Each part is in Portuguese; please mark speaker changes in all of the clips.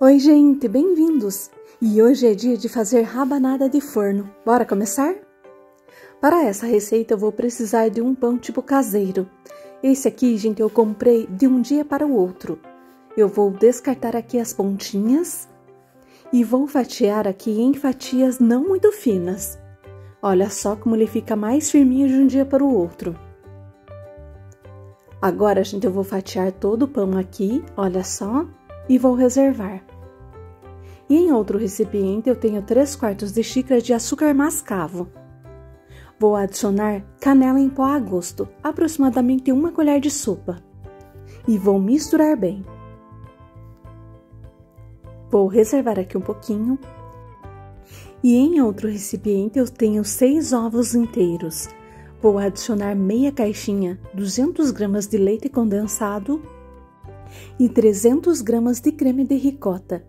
Speaker 1: Oi, gente, bem-vindos! E hoje é dia de fazer rabanada de forno. Bora começar? Para essa receita eu vou precisar de um pão tipo caseiro. Esse aqui, gente, eu comprei de um dia para o outro. Eu vou descartar aqui as pontinhas e vou fatiar aqui em fatias não muito finas. Olha só como ele fica mais firminho de um dia para o outro. Agora, gente, eu vou fatiar todo o pão aqui, olha só, e vou reservar. E em outro recipiente eu tenho 3 quartos de xícara de açúcar mascavo. Vou adicionar canela em pó a gosto, aproximadamente uma colher de sopa. E vou misturar bem. Vou reservar aqui um pouquinho. E em outro recipiente eu tenho 6 ovos inteiros. Vou adicionar meia caixinha, 200 gramas de leite condensado e 300 gramas de creme de ricota.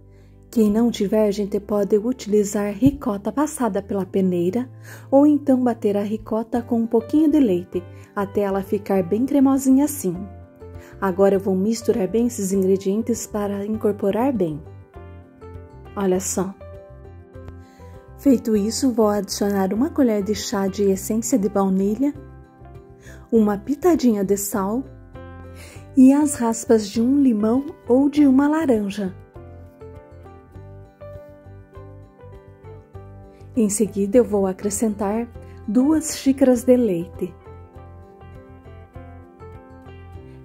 Speaker 1: Quem não tiver, gente pode utilizar ricota passada pela peneira ou então bater a ricota com um pouquinho de leite até ela ficar bem cremosinha assim. Agora eu vou misturar bem esses ingredientes para incorporar bem. Olha só. Feito isso, vou adicionar uma colher de chá de essência de baunilha, uma pitadinha de sal e as raspas de um limão ou de uma laranja. Em seguida, eu vou acrescentar duas xícaras de leite.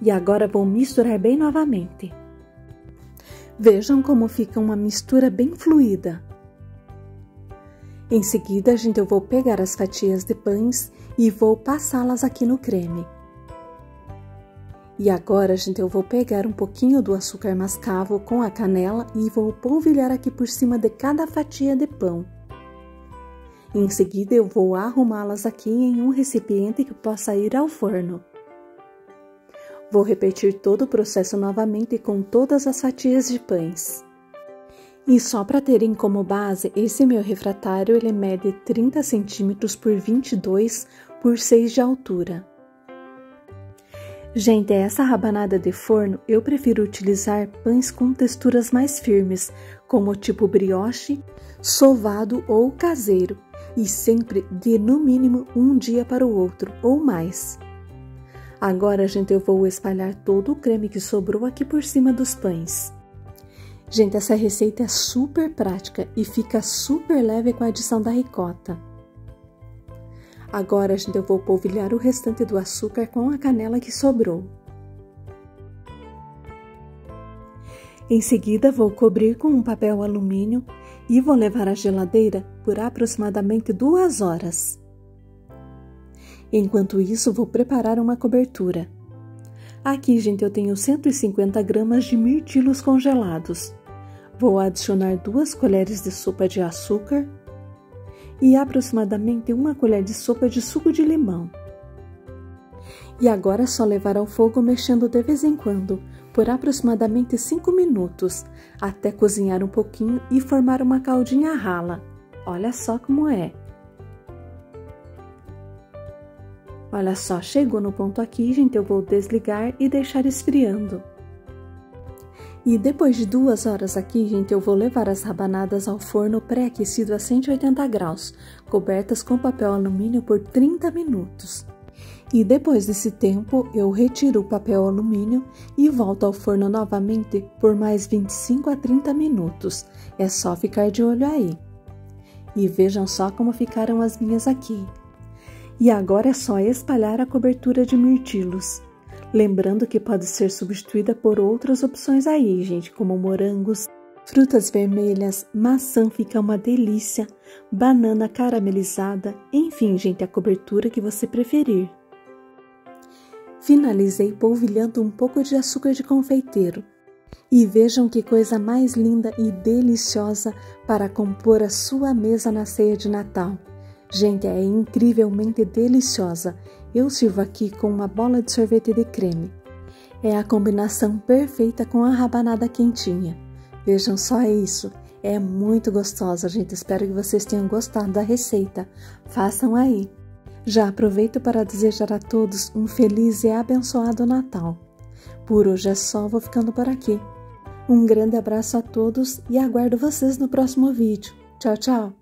Speaker 1: E agora vou misturar bem novamente. Vejam como fica uma mistura bem fluida. Em seguida, gente, eu vou pegar as fatias de pães e vou passá-las aqui no creme. E agora, gente, eu vou pegar um pouquinho do açúcar mascavo com a canela e vou polvilhar aqui por cima de cada fatia de pão. Em seguida, eu vou arrumá-las aqui em um recipiente que possa ir ao forno. Vou repetir todo o processo novamente com todas as fatias de pães. E só para terem como base, esse meu refratário ele mede 30 centímetros por 22 por 6 de altura. Gente, essa rabanada de forno eu prefiro utilizar pães com texturas mais firmes, como tipo brioche, sovado ou caseiro, e sempre de no mínimo um dia para o outro ou mais. Agora, gente, eu vou espalhar todo o creme que sobrou aqui por cima dos pães. Gente, essa receita é super prática e fica super leve com a adição da ricota. Agora, eu vou polvilhar o restante do açúcar com a canela que sobrou. Em seguida, vou cobrir com um papel alumínio e vou levar à geladeira por aproximadamente duas horas. Enquanto isso, vou preparar uma cobertura. Aqui, gente, eu tenho 150 gramas de mirtilos congelados. Vou adicionar duas colheres de sopa de açúcar e aproximadamente uma colher de sopa de suco de limão. E agora é só levar ao fogo mexendo de vez em quando, por aproximadamente 5 minutos, até cozinhar um pouquinho e formar uma caldinha rala. Olha só como é. Olha só, chegou no ponto aqui, gente, eu vou desligar e deixar esfriando. E depois de duas horas aqui, gente, eu vou levar as rabanadas ao forno pré-aquecido a 180 graus, cobertas com papel alumínio por 30 minutos. E depois desse tempo, eu retiro o papel alumínio e volto ao forno novamente por mais 25 a 30 minutos. É só ficar de olho aí. E vejam só como ficaram as minhas aqui. E agora é só espalhar a cobertura de mirtilos. Lembrando que pode ser substituída por outras opções aí, gente, como morangos, frutas vermelhas, maçã fica uma delícia, banana caramelizada, enfim, gente, a cobertura que você preferir. Finalizei polvilhando um pouco de açúcar de confeiteiro. E vejam que coisa mais linda e deliciosa para compor a sua mesa na ceia de Natal. Gente, é incrivelmente deliciosa eu sirvo aqui com uma bola de sorvete de creme. É a combinação perfeita com a rabanada quentinha. Vejam só isso. É muito gostosa, gente. Espero que vocês tenham gostado da receita. Façam aí. Já aproveito para desejar a todos um feliz e abençoado Natal. Por hoje é só, vou ficando por aqui. Um grande abraço a todos e aguardo vocês no próximo vídeo. Tchau, tchau!